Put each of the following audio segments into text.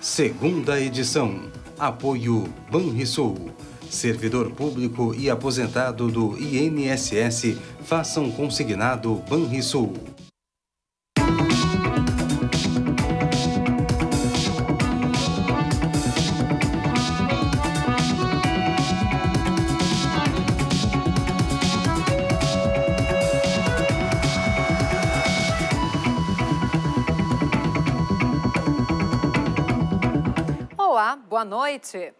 Segunda edição. Apoio Banrisul. Servidor público e aposentado do INSS, façam consignado Banrisul. Boa noite.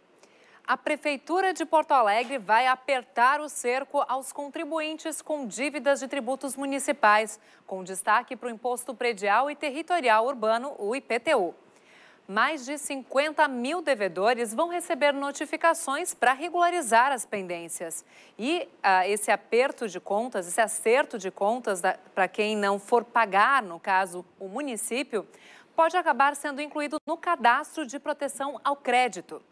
A Prefeitura de Porto Alegre vai apertar o cerco aos contribuintes com dívidas de tributos municipais, com destaque para o Imposto Predial e Territorial Urbano, o IPTU. Mais de 50 mil devedores vão receber notificações para regularizar as pendências. E uh, esse aperto de contas, esse acerto de contas para quem não for pagar, no caso, o município, pode acabar sendo incluído no cadastro de proteção ao crédito.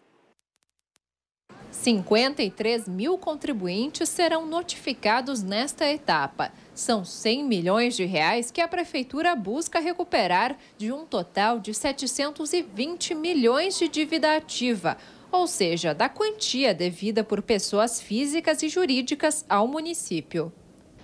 53 mil contribuintes serão notificados nesta etapa. São 100 milhões de reais que a Prefeitura busca recuperar de um total de 720 milhões de dívida ativa, ou seja, da quantia devida por pessoas físicas e jurídicas ao município.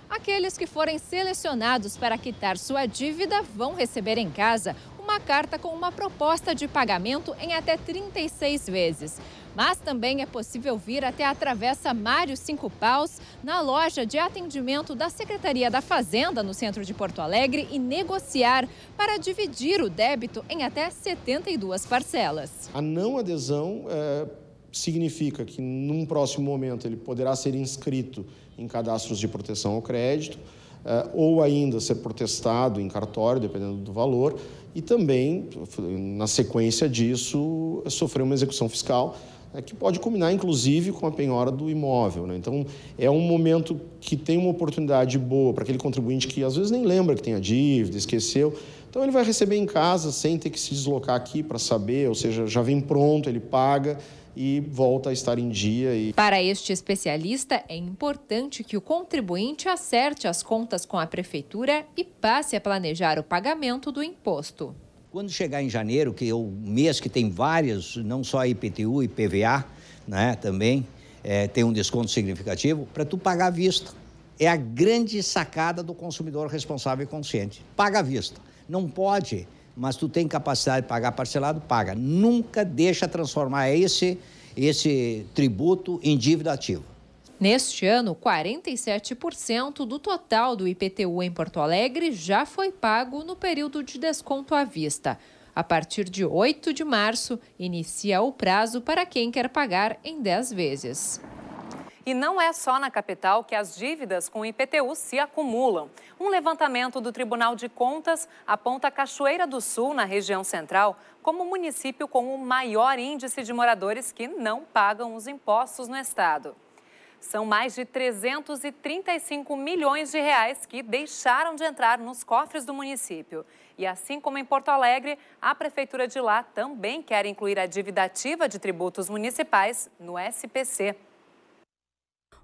Aqueles que forem selecionados para quitar sua dívida vão receber em casa uma carta com uma proposta de pagamento em até 36 vezes. Mas também é possível vir até a Travessa Mário Cinco Paus, na loja de atendimento da Secretaria da Fazenda, no centro de Porto Alegre, e negociar para dividir o débito em até 72 parcelas. A não adesão é, significa que, num próximo momento, ele poderá ser inscrito em cadastros de proteção ao crédito ou ainda ser protestado em cartório, dependendo do valor, e também, na sequência disso, sofrer uma execução fiscal é, que pode culminar, inclusive, com a penhora do imóvel. Né? Então, é um momento que tem uma oportunidade boa para aquele contribuinte que às vezes nem lembra que tem a dívida, esqueceu. Então, ele vai receber em casa sem ter que se deslocar aqui para saber, ou seja, já vem pronto, ele paga e volta a estar em dia. E... Para este especialista, é importante que o contribuinte acerte as contas com a prefeitura e passe a planejar o pagamento do imposto. Quando chegar em janeiro, que é o mês que tem várias, não só IPTU e PVA, né, também é, tem um desconto significativo, para tu pagar à vista. É a grande sacada do consumidor responsável e consciente. Paga à vista. Não pode mas tu tem capacidade de pagar parcelado, paga. Nunca deixa transformar esse, esse tributo em dívida ativa. Neste ano, 47% do total do IPTU em Porto Alegre já foi pago no período de desconto à vista. A partir de 8 de março, inicia o prazo para quem quer pagar em 10 vezes. E não é só na capital que as dívidas com IPTU se acumulam. Um levantamento do Tribunal de Contas aponta Cachoeira do Sul, na região central, como o município com o maior índice de moradores que não pagam os impostos no estado. São mais de 335 milhões de reais que deixaram de entrar nos cofres do município. E assim como em Porto Alegre, a prefeitura de lá também quer incluir a dívida ativa de tributos municipais no SPC.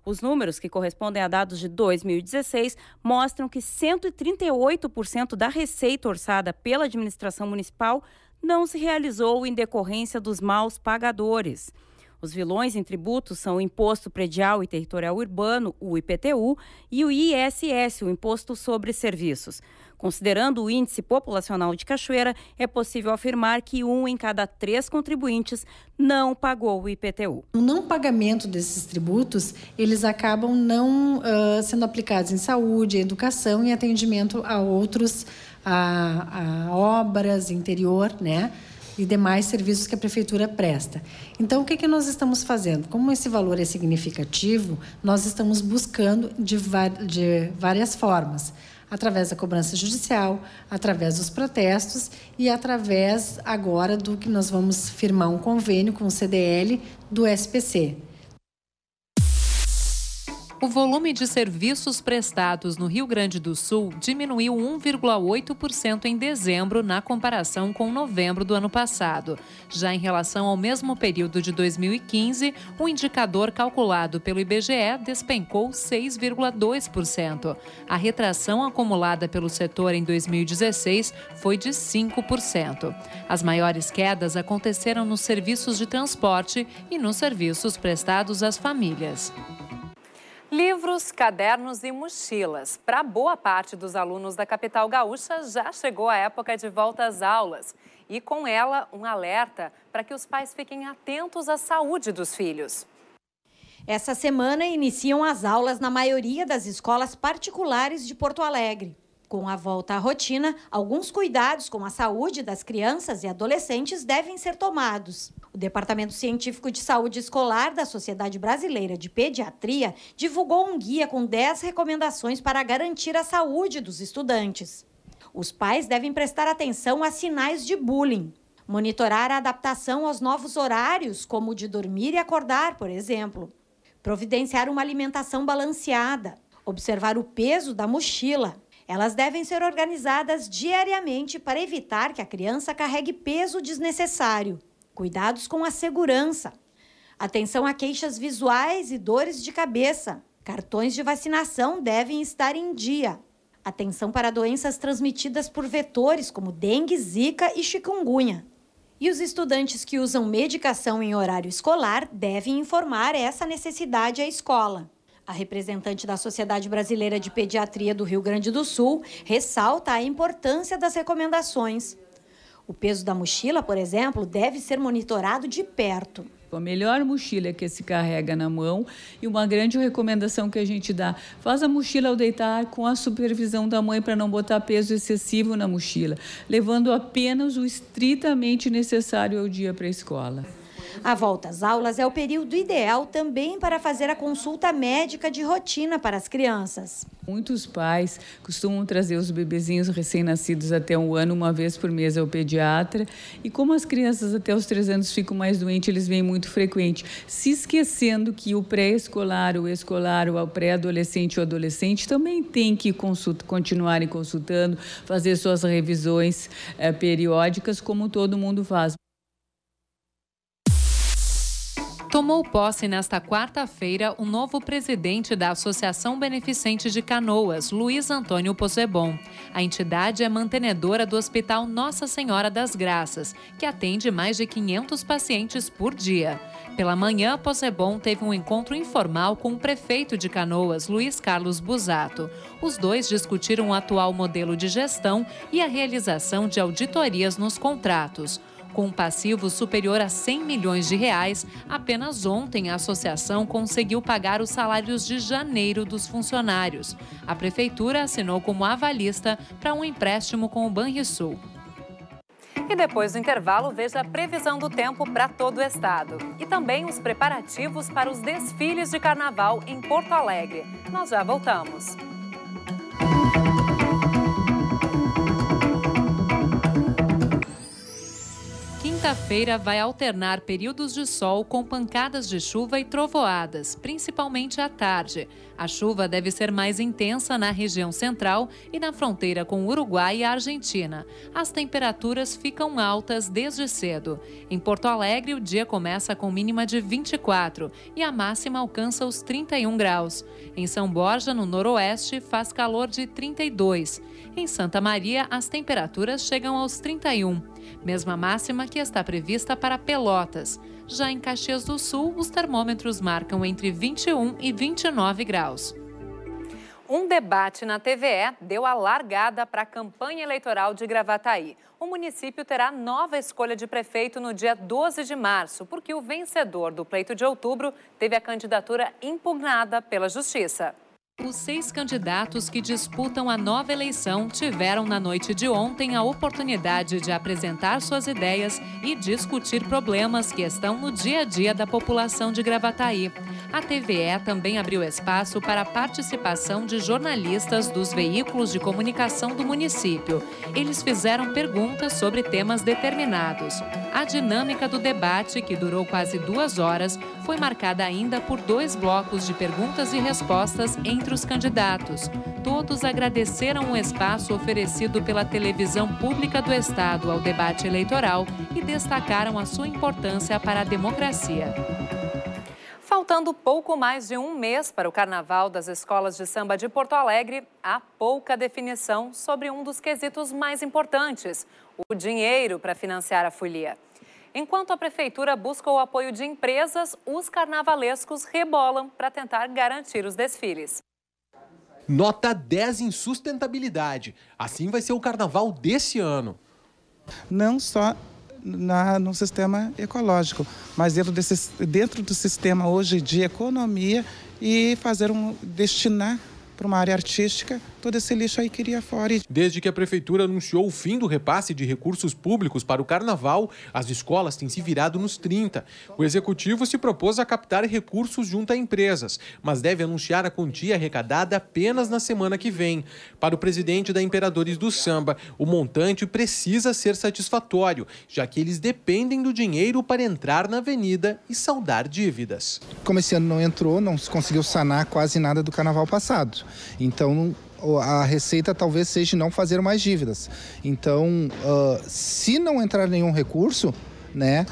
Os números, que correspondem a dados de 2016, mostram que 138% da receita orçada pela administração municipal não se realizou em decorrência dos maus pagadores. Os vilões em tributos são o Imposto Predial e Territorial Urbano, o IPTU, e o ISS, o Imposto sobre Serviços. Considerando o índice populacional de Cachoeira, é possível afirmar que um em cada três contribuintes não pagou o IPTU. O não pagamento desses tributos, eles acabam não uh, sendo aplicados em saúde, educação e atendimento a outros, a, a obras, interior, né? e demais serviços que a prefeitura presta. Então, o que, que nós estamos fazendo? Como esse valor é significativo, nós estamos buscando de, de várias formas através da cobrança judicial, através dos protestos e através agora do que nós vamos firmar um convênio com o CDL do SPC. O volume de serviços prestados no Rio Grande do Sul diminuiu 1,8% em dezembro na comparação com novembro do ano passado. Já em relação ao mesmo período de 2015, o indicador calculado pelo IBGE despencou 6,2%. A retração acumulada pelo setor em 2016 foi de 5%. As maiores quedas aconteceram nos serviços de transporte e nos serviços prestados às famílias. Livros, cadernos e mochilas. Para boa parte dos alunos da capital gaúcha, já chegou a época de volta às aulas. E com ela, um alerta para que os pais fiquem atentos à saúde dos filhos. Essa semana iniciam as aulas na maioria das escolas particulares de Porto Alegre. Com a volta à rotina, alguns cuidados com a saúde das crianças e adolescentes devem ser tomados. O Departamento Científico de Saúde Escolar da Sociedade Brasileira de Pediatria divulgou um guia com 10 recomendações para garantir a saúde dos estudantes. Os pais devem prestar atenção a sinais de bullying, monitorar a adaptação aos novos horários, como o de dormir e acordar, por exemplo, providenciar uma alimentação balanceada, observar o peso da mochila elas devem ser organizadas diariamente para evitar que a criança carregue peso desnecessário. Cuidados com a segurança. Atenção a queixas visuais e dores de cabeça. Cartões de vacinação devem estar em dia. Atenção para doenças transmitidas por vetores como dengue, zika e chikungunya. E os estudantes que usam medicação em horário escolar devem informar essa necessidade à escola. A representante da Sociedade Brasileira de Pediatria do Rio Grande do Sul ressalta a importância das recomendações. O peso da mochila, por exemplo, deve ser monitorado de perto. A melhor mochila que se carrega na mão e uma grande recomendação que a gente dá: faz a mochila ao deitar com a supervisão da mãe para não botar peso excessivo na mochila, levando apenas o estritamente necessário ao dia para a escola. A volta às aulas é o período ideal também para fazer a consulta médica de rotina para as crianças. Muitos pais costumam trazer os bebezinhos recém-nascidos até um ano, uma vez por mês ao pediatra. E como as crianças até os três anos ficam mais doentes, eles vêm muito frequente, se esquecendo que o pré-escolar, o escolar, o pré-adolescente ou adolescente também tem que consult continuarem consultando, fazer suas revisões eh, periódicas, como todo mundo faz. Tomou posse nesta quarta-feira o novo presidente da Associação Beneficente de Canoas, Luiz Antônio Possebon. A entidade é mantenedora do Hospital Nossa Senhora das Graças, que atende mais de 500 pacientes por dia. Pela manhã, Possebon teve um encontro informal com o prefeito de Canoas, Luiz Carlos Busato. Os dois discutiram o atual modelo de gestão e a realização de auditorias nos contratos. Com um passivo superior a 100 milhões de reais, apenas ontem a associação conseguiu pagar os salários de janeiro dos funcionários. A prefeitura assinou como avalista para um empréstimo com o Banrisul. E depois do intervalo, veja a previsão do tempo para todo o estado. E também os preparativos para os desfiles de carnaval em Porto Alegre. Nós já voltamos. Quinta-feira vai alternar períodos de sol com pancadas de chuva e trovoadas, principalmente à tarde. A chuva deve ser mais intensa na região central e na fronteira com Uruguai e Argentina. As temperaturas ficam altas desde cedo. Em Porto Alegre, o dia começa com mínima de 24 e a máxima alcança os 31 graus. Em São Borja, no noroeste, faz calor de 32. Em Santa Maria, as temperaturas chegam aos 31 mesma máxima que está prevista para Pelotas. Já em Caxias do Sul, os termômetros marcam entre 21 e 29 graus. Um debate na TVE deu a largada para a campanha eleitoral de Gravataí. O município terá nova escolha de prefeito no dia 12 de março, porque o vencedor do pleito de outubro teve a candidatura impugnada pela Justiça. Os seis candidatos que disputam a nova eleição tiveram na noite de ontem a oportunidade de apresentar suas ideias e discutir problemas que estão no dia a dia da população de Gravataí. A TVE também abriu espaço para a participação de jornalistas dos veículos de comunicação do município. Eles fizeram perguntas sobre temas determinados. A dinâmica do debate, que durou quase duas horas, foi marcada ainda por dois blocos de perguntas e respostas entre os candidatos. Todos agradeceram o espaço oferecido pela televisão pública do Estado ao debate eleitoral e destacaram a sua importância para a democracia. Faltando pouco mais de um mês para o Carnaval das Escolas de Samba de Porto Alegre, há pouca definição sobre um dos quesitos mais importantes: o dinheiro para financiar a folia. Enquanto a Prefeitura busca o apoio de empresas, os carnavalescos rebolam para tentar garantir os desfiles. Nota 10 em sustentabilidade. Assim vai ser o carnaval desse ano. Não só na, no sistema ecológico, mas dentro, desse, dentro do sistema hoje de economia e fazer um destinar para uma área artística, todo esse lixo aí queria fora. Desde que a prefeitura anunciou o fim do repasse de recursos públicos para o carnaval, as escolas têm se virado nos 30. O executivo se propôs a captar recursos junto a empresas, mas deve anunciar a quantia arrecadada apenas na semana que vem. Para o presidente da Imperadores do Samba, o montante precisa ser satisfatório, já que eles dependem do dinheiro para entrar na avenida e saldar dívidas. Como esse ano não entrou, não se conseguiu sanar quase nada do carnaval passado. Então, a receita talvez seja não fazer mais dívidas. Então, uh, se não entrar nenhum recurso, né,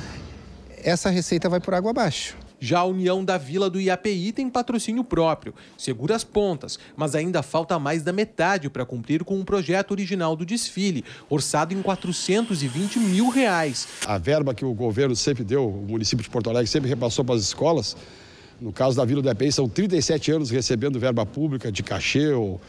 essa receita vai por água abaixo. Já a União da Vila do IAPI tem patrocínio próprio, segura as pontas, mas ainda falta mais da metade para cumprir com o projeto original do desfile, orçado em 420 mil reais. A verba que o governo sempre deu, o município de Porto Alegre sempre repassou para as escolas, no caso da Vila do EPI, são 37 anos recebendo verba pública de cachê, ou...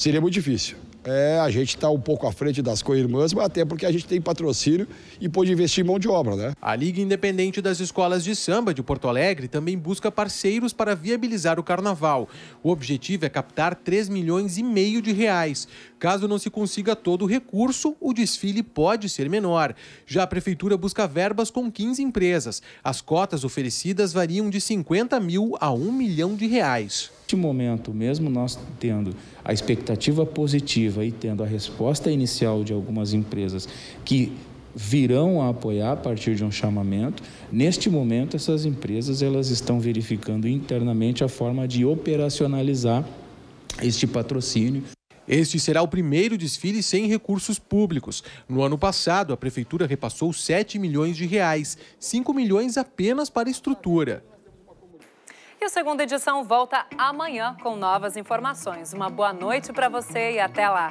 seria muito difícil. É, a gente está um pouco à frente das co-irmãs, mas até porque a gente tem patrocínio e pode investir em mão de obra, né? A Liga Independente das Escolas de Samba de Porto Alegre também busca parceiros para viabilizar o carnaval. O objetivo é captar 3 milhões e meio de reais. Caso não se consiga todo o recurso, o desfile pode ser menor. Já a Prefeitura busca verbas com 15 empresas. As cotas oferecidas variam de 50 mil a 1 milhão de reais. Neste momento, mesmo nós tendo a expectativa positiva e tendo a resposta inicial de algumas empresas que virão a apoiar a partir de um chamamento. Neste momento, essas empresas elas estão verificando internamente a forma de operacionalizar este patrocínio. Este será o primeiro desfile sem recursos públicos. No ano passado, a prefeitura repassou 7 milhões de reais, 5 milhões apenas para estrutura. E a segunda edição volta amanhã com novas informações. Uma boa noite para você e até lá.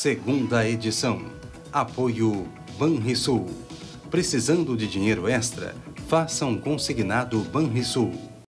Segunda edição. Apoio Banrisul. Precisando de dinheiro extra? Faça um consignado Banrisul.